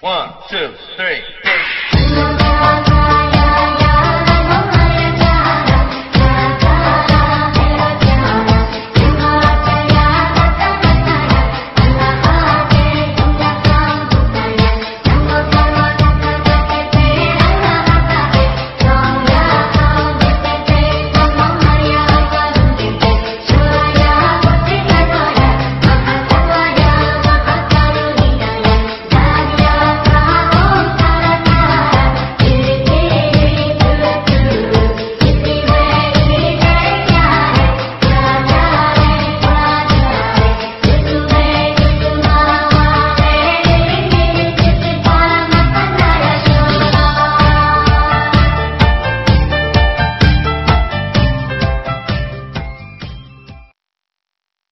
One, two, three.